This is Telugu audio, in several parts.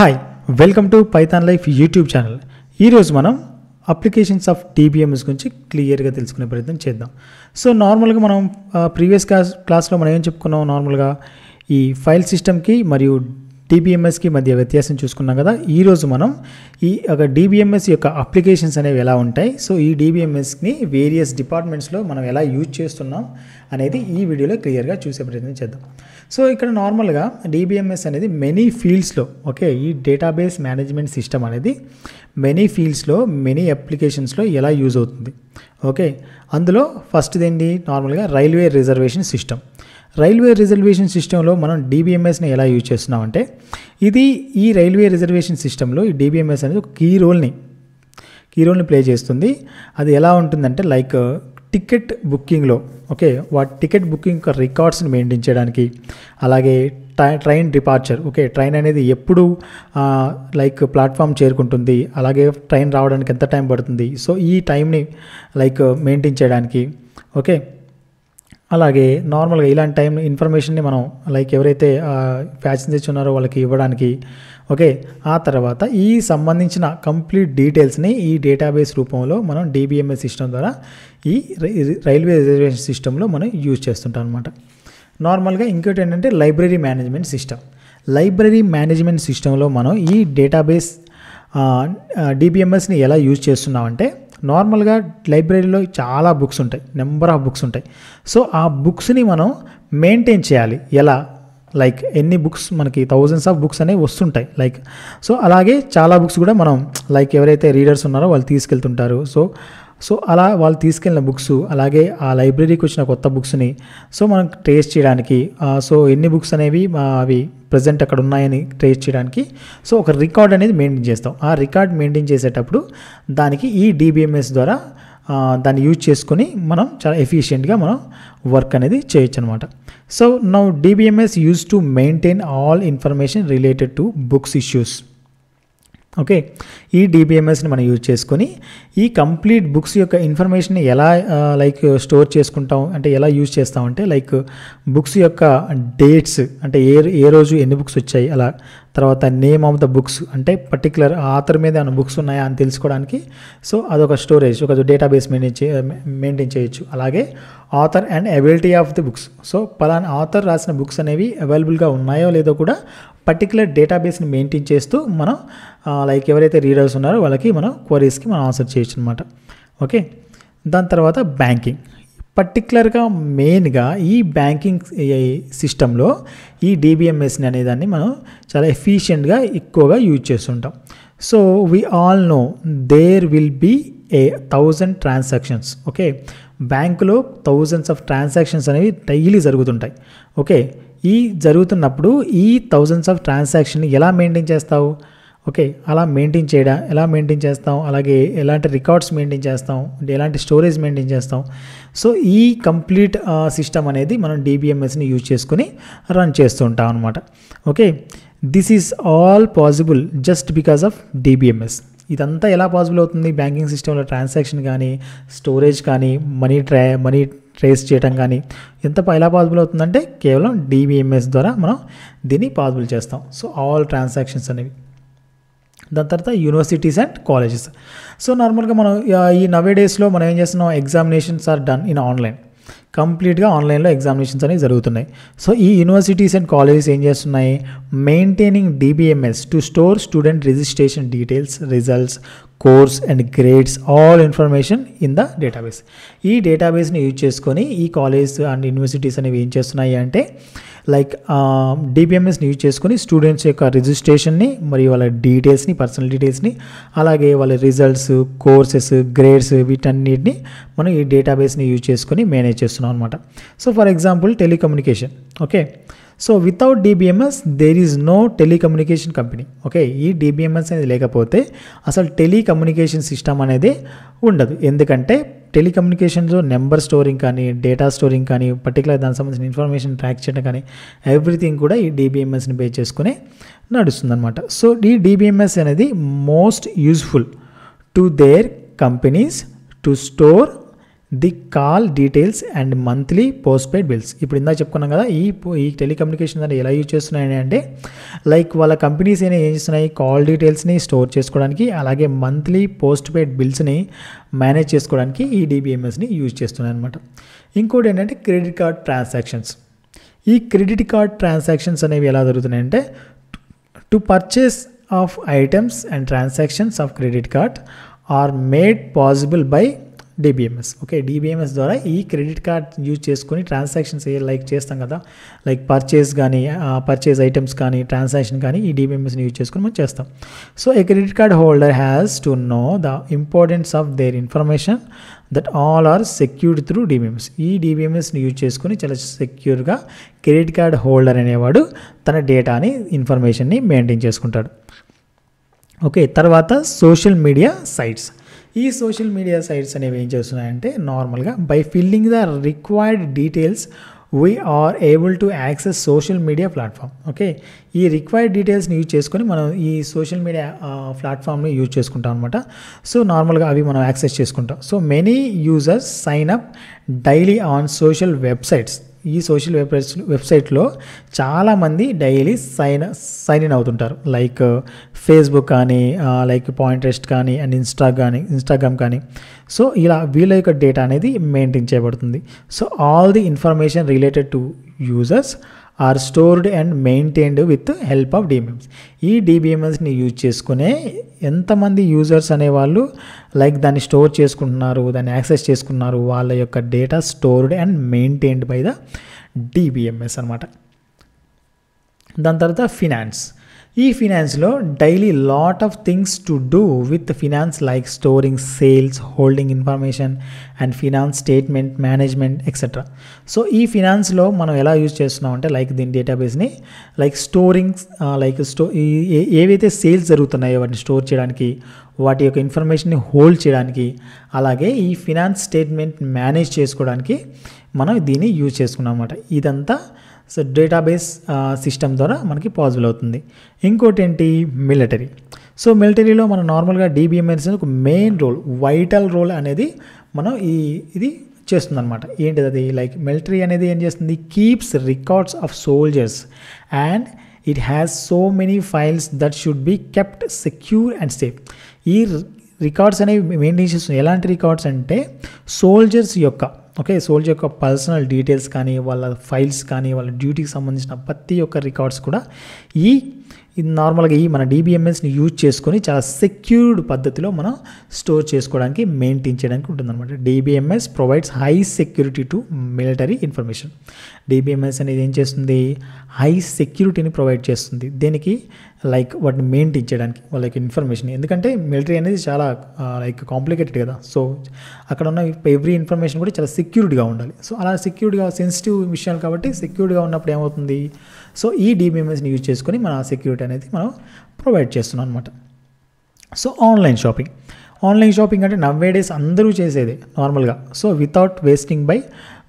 Hi welcome to Python life YouTube channel ఈరోజు మనం అప్లికేషన్స్ ఆఫ్ టీబీఎంఎస్ గురించి క్లియర్గా తెలుసుకునే ప్రయత్నం చేద్దాం. సో నార్మల్గా మనం ప్రీవియస్ క్లాస్ క్లాస్లో మనం ఏం చెప్పుకున్నాం? నార్మల్గా ఈ ఫైల్ సిస్టమ్కి మరియు డిబిఎంఎస్కి మధ్య వ్యత్యాసం చూసుకున్నాం కదా. ఈరోజు మనం ఈ ఒక డిబిఎంఎస్ యొక్క అప్లికేషన్స్ అనేవి ఎలా ఉంటాయి? సో ఈ డిబిఎంఎస్ని వేరియస్ డిపార్ట్మెంట్స్లో మనం ఎలా యూజ్ చేస్తున్నాం అనేది ఈ వీడియోలో క్లియర్గా చూసే ప్రయత్నం చేద్దాం. సో ఇక్కడ నార్మల్గా డిబిఎంఎస్ అనేది మెనీ ఫీల్డ్స్లో ఓకే ఈ డేటాబేస్ మేనేజ్మెంట్ సిస్టమ్ అనేది మెనీ ఫీల్డ్స్లో మెనీ అప్లికేషన్స్లో ఎలా యూజ్ అవుతుంది ఓకే. అందులో ఫస్ట్ ఏంటి? నార్మల్గా railway reservation system railway reservation సిస్టంలో మనం డిబిఎంఎస్ని ఎలా యూజ్ చేస్తున్నామంటే ఇది ఈ రైల్వే రిజర్వేషన్ సిస్టంలో ఈ డిబిఎంఎస్ అనేది ఒక కీ రోల్ని కీ రోల్ని ప్లే చేస్తుంది. అది ఎలా ఉంటుందంటే లైక్ టికెట్ బుకింగ్లో ఓకే వాటి టికెట్ బుకింగ్ రికార్డ్స్ని మెయింటైన్ చేయడానికి అలాగే ట్రైన్ డిపార్చర్ ఓకే ట్రైన్ అనేది ఎప్పుడు లైక్ ప్లాట్ఫామ్ చేరుకుంటుంది అలాగే ట్రైన్ రావడానికి ఎంత టైం పడుతుంది సో ఈ టైంని లైక్ మెయింటైన్ చేయడానికి ఓకే. అలాగే నార్మల్గా ఇలాంటి టైం ఇన్ఫర్మేషన్ని మనం లైక్ ఎవరైతే ప్యాసింజర్స్ ఉన్నారో వాళ్ళకి ఇవ్వడానికి ఓకే. ఆ తర్వాత ఈ సంబంధించిన కంప్లీట్ డీటెయిల్స్ని ఈ డేటాబేస్ రూపంలో మనం డీబీఎంఎస్ సిస్టమ్ ద్వారా ఈ రైల్వే రిజర్వేషన్ సిస్టంలో మనం యూజ్ చేస్తుంటాం అనమాట నార్మల్గా ఇంకోటి ఏంటంటే library management system. Library management సిస్టంలో మనం ఈ డేటాబేస్ డిబిఎంఎస్ని ఎలా యూజ్ చేస్తున్నామంటే నార్మల్గా లైబ్రరీలో చాలా బుక్స్ ఉంటాయి. నెంబర్ ఆఫ్ బుక్స్ ఉంటాయి. సో ఆ బుక్స్ని మనం మెయింటైన్ చేయాలి. ఎలా? లైక్ ఎన్ని బుక్స్ మనకి థౌజండ్స్ ఆఫ్ బుక్స్ అనేవి వస్తుంటాయి. లైక్ సో అలాగే చాలా బుక్స్ కూడా మనం లైక్ ఎవరైతే రీడర్స్ ఉన్నారో వాళ్ళు తీసుకెళ్తుంటారు. సో సో అలా వాళ్ళు తీసుకెళ్ళిన బుక్స్ అలాగే ఆ లైబ్రరీకి వచ్చిన కొత్త బుక్స్ని సో మనం ట్రేస్ చేయడానికి సో ఎన్ని బుక్స్ అనేవి అవి ప్రజెంట్ అక్కడ ఉన్నాయని ట్రేస్ చేయడానికి సో ఒక రికార్డ్ అనేది మెయింటైన్ చేస్తాం. ఆ రికార్డ్ మెయింటైన్ చేసేటప్పుడు దానికి ఈ డిబిఎంఎస్ ద్వారా దాన్ని యూజ్ చేసుకొని మనం చాలా ఎఫిషియెంట్గా మనం వర్క్ అనేది చేయొచ్చు అనమాట so now DBMS use to maintain all information related to books issues. Okay. ఈ డిబిఎంఎస్ని మనం యూజ్ చేసుకొని ఈ కంప్లీట్ బుక్స్ యొక్క ఇన్ఫర్మేషన్ని ఎలా లైక్ స్టోర్ చేసుకుంటాం అంటే ఎలా యూజ్ చేస్తామంటే లైక్ బుక్స్ యొక్క డేట్స్ అంటే ఏ ఏ రోజు ఎన్ని బుక్స్ వచ్చాయి అలా తర్వాత నేమ్ ఆఫ్ ద బుక్స్ అంటే పర్టికులర్ ఆథర్ మీద ఏమైనా బుక్స్ ఉన్నాయా అని తెలుసుకోవడానికి. సో అదొక స్టోరేజ్ ఒక డేటాబేస్ మెయింటైన్ చే మెయింటైన్ చేయొచ్చు. అలాగే author and availability of the books so పలానా ఆథర్ రాసిన బుక్స్ అనేవి అవైలబుల్గా ఉన్నాయో లేదో కూడా పర్టికులర్ డేటాబేస్ని మెయింటైన్ చేస్తూ మనం లైక్ ఎవరైతే రీడర్స్ ఉన్నారో వాళ్ళకి మనం క్వరీస్కి మనం ఆన్సర్ చేయొచ్చు అనమాట ఓకే దాని తర్వాత బ్యాంకింగ్ పర్టికులర్గా మెయిన్గా ఈ బ్యాంకింగ్ సిస్టంలో ఈ డిబిఎంఎస్ని అనేదాన్ని మనం చాలా ఎఫిషియెంట్గా ఎక్కువగా యూజ్ చేస్తుంటాం. So we all know there will be a thousand transactions okay బ్యాంకులో థౌజండ్స్ ఆఫ్ ట్రాన్సాక్షన్స్ అనేవి డైలీ జరుగుతుంటాయి ఓకే ఈ జరుగుతున్నప్పుడు ఈ థౌజండ్స్ ఆఫ్ ట్రాన్సాక్షన్ ఎలా మెయింటైన్ చేస్తావు? ఓకే అలా మెయింటైన్ చేయడం? ఎలా మెయింటైన్ చేస్తాం? అలాగే ఎలాంటి రికార్డ్స్ మెయింటైన్ చేస్తాం? ఎలాంటి స్టోరేజ్ మెయింటైన్ చేస్తాం? సో ఈ కంప్లీట్ సిస్టమ్ అనేది మనం డిబిఎంఎస్ని యూజ్ చేసుకుని రన్ చేస్తూ ఉంటాం అనమాట okay this is all possible just because of DBMS ఇదంతా ఎలా పాసిబుల్ అవుతుంది? బ్యాంకింగ్ సిస్టంలో ట్రాన్సాక్షన్ కానీ స్టోరేజ్ కానీ మనీ ట్రా మనీ ట్రేస్ చేయడం కానీ ఎంత ఎలా పాసిబుల్ అవుతుందంటే కేవలం డిబిఎంఎస్ ద్వారా మనం దీన్ని పాసిబుల్ చేస్తాం. సో ఆల్ ట్రాన్సాక్షన్స్ అనేవి. దాని తర్వాత యూనివర్సిటీస్ అండ్ కాలేజెస్ సో నార్మల్గా మనం ఈ నవే డేస్లో మనం ఏం చేస్తున్నాం? Examinations are done in online కంప్లీట్గా ఆన్లైన్లో ఎగ్జామినేషన్స్ అనేవి జరుగుతున్నాయి. సో ఈ యూనివర్సిటీస్ అండ్ కాలేజెస్ ఏం చేస్తున్నాయి? Maintaining DBMS to store student registration details results course and grades all information in the database ఈ డేటాబేస్ని యూజ్ చేసుకొని ఈ కాలేజ్ అండ్ యూనివర్సిటీస్ అనేవి ఏం చేస్తున్నాయి అంటే లైక్ డిబిఎంఎస్ని యూజ్ చేసుకొని స్టూడెంట్స్ యొక్క రిజిస్ట్రేషన్ని మరియు వాళ్ళ డీటెయిల్స్ని పర్సనల్ డీటెయిల్స్ని అలాగే వాళ్ళ రిజల్ట్స్ కోర్సెస్ గ్రేడ్స్ వీటన్నిటిని మనం ఈ డేటాబేస్ని యూజ్ చేసుకొని మేనేజ్ చేస్తున్నాం. అనమాట so for example telecommunication okay so without DBMS there is no telecommunication company okay ఈ డిబిఎంఎస్ అనేది లేకపోతే అసలు టెలికమ్యూనికేషన్ సిస్టమ్ అనేది ఉండదు. ఎందుకంటే టెలికమ్యూనికేషన్లో నెంబర్ స్టోరింగ్ కానీ డేటా స్టోరింగ్ కానీ పర్టికులర్ దానికి సంబంధించిన ఇన్ఫర్మేషన్ ట్రాక్ చేయడం కానీ ఎవ్రీథింగ్ కూడా ఈ డిబిఎంఎస్ని బేస్ చేసుకుని నడుస్తుంది అనమాట సో ఈ డిబిఎంఎస్ అనేది most useful to their companies to store the call details and monthly postpaid bills. ఇప్పుడు ఇందా చెప్పుకున్నాం కదా ఈ పో- ఈ టెలికమ్యూనికేషన్ అనేది ఎలా యూజ్ చేస్తున్నాయని అంటే లైక్ వాళ్ళ కంపెనీస్ అయినా ఏం చేస్తున్నాయి కాల్ డీటెయిల్స్ని స్టోర్ చేసుకోవడానికి అలాగే మంత్లీ పోస్ట్ పెయిడ్ బిల్స్ని మేనేజ్ చేసుకోవడానికి ఈ డిబిఎంఎస్ని యూజ్ చేస్తున్నాయి అనమాట ఇంకోటి ఏంటంటే క్రెడిట్ కార్డ్ ట్రాన్సాక్షన్స్. ఈ క్రెడిట్ కార్డ్ ట్రాన్సాక్షన్స్ అనేవి ఎలా జరుగుతున్నాయంటే to purchase of items and transactions of credit card are made possible by DBMS okay DBMS ద్వారా ఈ క్రెడిట్ కార్డ్ యూజ్ చేసుకొని ట్రాన్సాక్షన్స్ లైక్ చేస్తాం కదా లైక్ పర్చేస్ కానీ పర్చేస్ ఐటమ్స్ కానీ ట్రాన్సాక్షన్ కానీ ఈ డిబిఎంఎస్ని యూజ్ చేసుకొని మనం చేస్తాం. So a credit card holder has to know the importance of their information that all are secured through DBMS ఈ డిబిఎంఎస్ని యూజ్ చేసుకొని చాలా సెక్యూర్గా క్రెడిట్ కార్డ్ హోల్డర్ అనేవాడు తన డేటాని ఇన్ఫర్మేషన్ని మెయింటైన్ చేసుకుంటాడు. ఓకే తర్వాత సోషల్ మీడియా సైట్స్. ఈ సోషల్ మీడియా సైట్స్ అనేవి ఏం చేస్తున్నాయంటే నార్మల్గా by filling the required details we are able to access social media platform okay ఈ రిక్వైర్డ్ డీటెయిల్స్ని యూజ్ చేసుకొని మనం ఈ సోషల్ మీడియా ప్లాట్ఫామ్ని యూజ్ చేసుకుంటాం అనమాట సో నార్మల్గా అవి మనం యాక్సెస్ చేసుకుంటాం. So many users sign up daily on social websites ఈ సోషల్ వెబ్సైట్స్ వెబ్సైట్లో చాలామంది డైలీ సైన్ సైన్ ఇన్ అవుతుంటారు. లైక్ ఫేస్బుక్ కానీ లైక్ పాయింట్రెస్ట్ కానీ అండ్ ఇన్స్టా కానీ ఇన్స్టాగ్రామ్ కానీ. సో ఇలా వీళ్ళ యొక్క డేటా అనేది మెయింటైన్ చేయబడుతుంది. So all the information related to users are stored and maintained with help of DBMS ఈ డిబిఎంఎస్ని యూజ్ చేసుకునే ఎంతమంది యూజర్స్ అనేవాళ్ళు లైక్ దాన్ని స్టోర్ చేసుకుంటున్నారు దాన్ని యాక్సెస్ చేసుకున్నారు వాళ్ళ యొక్క data stored and maintained by the DBMS అనమాట దాని తర్వాత ఫినాన్స్ ఈ ఫినాన్స్లో daily lot of things to do with finance like storing sales holding information and finance statement management etcetera so ఈ ఫినాన్స్లో మనం ఎలా యూజ్ చేస్తున్నాం అంటే లైక్ దీని డేటాబేస్ని లైక్ స్టోరింగ్ లైక్ స్టో ఏవైతే సేల్స్ జరుగుతున్నాయో వాటిని స్టోర్ చేయడానికి వాటి యొక్క ఇన్ఫర్మేషన్ని హోల్డ్ చేయడానికి అలాగే ఈ ఫినాన్స్ స్టేట్మెంట్ మేనేజ్ చేసుకోవడానికి మనం దీన్ని యూజ్ చేసుకున్నాం అన్నమాట. ఇదంతా సో డేటాబేస్ సిస్టమ్ ద్వారా మనకి పాసిబుల్ అవుతుంది. ఇంకోటి ఏంటి మిలిటరీ సో మిలిటరీలో మనం నార్మల్గా డీబీఎంఎస్ ఒక మెయిన్ రోల్ వైటల్ రోల్ అనేది మనం ఈ ఇది చేస్తుందన్నమాట. ఏంటిది అది? లైక్ మిలిటరీ అనేది ఏం చేస్తుంది? Keeps records of soldiers and it has so many files that should be kept secure and safe ఈ రికార్డ్స్ అనేవి మెయింటైన్ చేస్తుంది ఎలాంటి రికార్డ్స్ అంటే సోల్జర్స్ యొక్క ఓకే సోల్జర్ యొక్క పర్సనల్ డీటెయిల్స్ కానీ వాళ్ళ ఫైల్స్ కానీ వాళ్ళ డ్యూటీకి సంబంధించిన ప్రతి ఒక్క రికార్డ్స్ కూడా ఈ ఇది నార్మల్గా ఈ మన డిబిఎంఎస్ని యూజ్ చేసుకొని చాలా సెక్యూర్డ్ పద్ధతిలో మనం స్టోర్ చేసుకోవడానికి మెయింటైన్ చేయడానికి ఉంటుందన్నమాట. DBMS provides high security to military information DBMS అనేది ఏం చేస్తుంది? హై సెక్యూరిటీని ప్రొవైడ్ చేస్తుంది. దేనికి? లైక్ వాటిని మెయింటైన్ చేయడానికి వాళ్ళకి ఇన్ఫర్మేషన్ ఎందుకంటే మిలిటరీ అనేది చాలా లైక్ కాంప్లికేటెడ్ కదా. సో అక్కడ ఉన్న ఎవ్రీ ఇన్ఫర్మేషన్ కూడా చాలా సెక్యూర్డ్గా ఉండాలి. సో అలా సెక్యూర్డ్గా సెన్సిటివ్ విషయాలు కాబట్టి సెక్యూర్డ్గా ఉన్నప్పుడు ఏమవుతుంది? సో ఈ డిబిఎంఎస్ని యూజ్ చేసుకొని మన సెక్యూరిటీ అనేది మనం ప్రొవైడ్ చేస్తున్నాం అనమాట so online shopping online shopping అంటే నవ్వే డేస్ అందరూ చేసేదే నార్మల్గా so without wasting by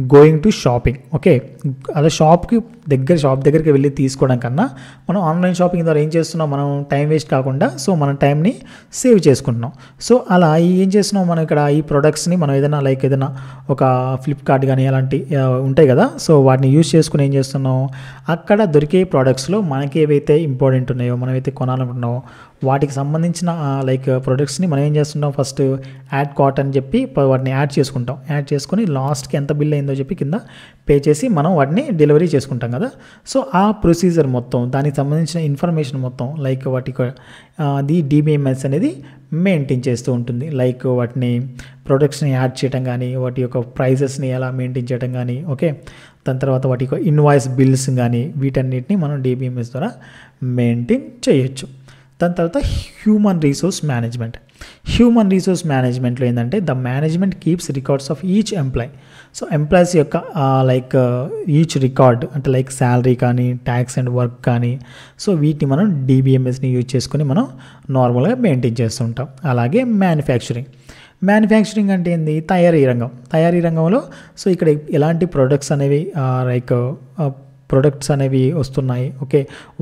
going to shopping okay అలా షాప్కి దగ్గర షాప్ దగ్గరికి వెళ్ళి తీసుకోవడం కన్నా మనం ఆన్లైన్ షాపింగ్ ద్వారా ఏం చేస్తున్నాం? మనం టైం వేస్ట్ కాకుండా సో మన టైంని సేవ్ చేసుకుంటున్నాం. సో అలా ఏం చేస్తున్నాం? మనం ఇక్కడ ఈ ప్రొడక్ట్స్ని మనం ఏదైనా లైక్ ఏదైనా ఒక ఫ్లిప్కార్ట్ కానీ అలాంటి ఉంటాయి కదా? సో వాటిని యూజ్ చేసుకుని ఏం చేస్తున్నాం? అక్కడ దొరికే ప్రోడక్ట్స్లో మనకి ఏవైతే ఇంపార్టెంట్ ఉన్నాయో మనం అయితే కొనాలనుకుంటున్నామో వాటికి సంబంధించిన లైక్ ప్రొడక్ట్స్ని మనం ఏం చేస్తుంటాం? ఫస్ట్ యాడ్ కాట్ అని చెప్పి వాటిని యాడ్ చేసుకుంటాం. యాడ్ చేసుకొని లాస్ట్కి ఎంత బిల్ అయిందో చెప్పి కింద పే చేసి మనం వాటిని డెలివరీ చేసుకుంటాం కదా. సో ఆ ప్రొసీజర్ మొత్తం దానికి సంబంధించిన ఇన్ఫర్మేషన్ మొత్తం లైక్ వాటి ది డిబిఎంఎస్ అనేది మెయింటైన్ చేస్తూ ఉంటుంది. లైక్ వాటిని ప్రొడక్ట్స్ని యాడ్ చేయడం కానీ వాటి యొక్క ప్రైజెస్ని ఎలా మెయింటైన్ చేయడం కానీ ఓకే దాని తర్వాత వాటి యొక్క ఇన్వాయిస్ బిల్స్ కానీ వీటన్నిటిని మనం డిబిఎంఎస్ ద్వారా మెయింటైన్ చేయొచ్చు. దాని తర్వాత human resource management human resource మేనేజ్మెంట్లో ఏంటంటే the management keeps records of each employee so employees యొక్క లైక్ ఈచ్ రికార్డ్ అంటే లైక్ శాలరీ కానీ ట్యాక్స్ అండ్ వర్క్ కానీ సో వీటిని మనం డీబీఎంఎస్ని యూజ్ చేసుకొని మనం నార్మల్గా మెయింటైన్ చేస్తుంటాం. అలాగే మ్యానుఫ్యాక్చరింగ్ మ్యానుఫ్యాక్చరింగ్ అంటే ఏంది? తయారీ రంగం. తయారీ రంగంలో సో ఇక్కడ ఎలాంటి ప్రొడక్ట్స్ అనేవి లైక్ ప్రొడక్ట్స్ అనేవి వస్తున్నాయి. ఓకే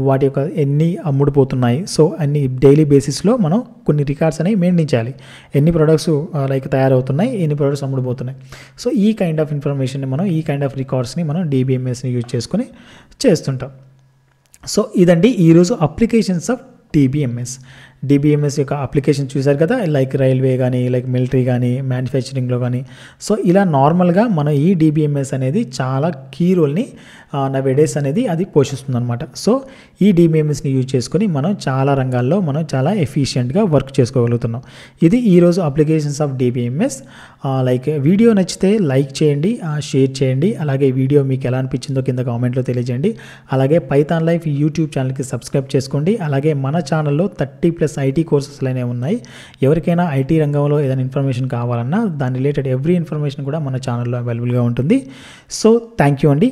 వాటి యొక్క ఎన్ని అమ్ముడుపోతున్నాయి. సో అన్ని డైలీ బేసిస్లో మనం కొన్ని రికార్డ్స్ అనేవి మెయింటైన్ చేయాలి ఎన్ని ప్రొడక్ట్స్ లైక్ తయారవుతున్నాయి ఎన్ని ప్రొడక్ట్స్ అమ్ముడుపోతున్నాయి. సో ఈ కైండ్ ఆఫ్ ఇన్ఫర్మేషన్ని మనం ఈ కైండ్ ఆఫ్ రికార్డ్స్ని మనం డీబీఎంఎస్ని యూజ్ చేసుకొని చేస్తుంటాం. సో ఇదండి ఈరోజు అప్లికేషన్స్ ఆఫ్ టీబీఎంఎస్ డిబిఎంఎస్ యొక్క అప్లికేషన్ చూశారు కదా? లైక్ రైల్వే కానీ లైక్ మిలిటరీ కానీ మ్యానుఫ్యాక్చరింగ్లో కానీ సో ఇలా నార్మల్గా మన ఈ డిబిఎంఎస్ అనేది చాలా కీ రోల్ని నవేడేస్ అనేది అది పోషిస్తుంది అనమాట సో ఈ డిబిఎంఎస్ని యూజ్ చేసుకొని మనం చాలా రంగాల్లో మనం చాలా ఎఫిషియెంట్గా వర్క్ చేసుకోగలుగుతున్నాం. ఇది ఈరోజు applications of DBMS like video నచ్చితే లైక్ చేయండి షేర్ చేయండి. అలాగే వీడియో మీకు ఎలా అనిపించిందో కింద కామెంట్లో తెలియజేయండి. అలాగే పైథాన్ లైఫ్ యూట్యూబ్ ఛానల్కి సబ్స్క్రైబ్ చేసుకోండి. అలాగే మన ఛానల్లో thirty plus plus IT courses అనేవి ఉన్నాయి. ఎవరికైనా ఐటీ రంగంలో ఏదైనా ఇన్ఫర్మేషన్ కావాలన్నా దాని రిలేటెడ్ ఎవ్రీ ఇన్ఫర్మేషన్ కూడా మన ఛానల్లో అవైలబుల్గా ఉంటుంది. సో థ్యాంక్ యూ అండి.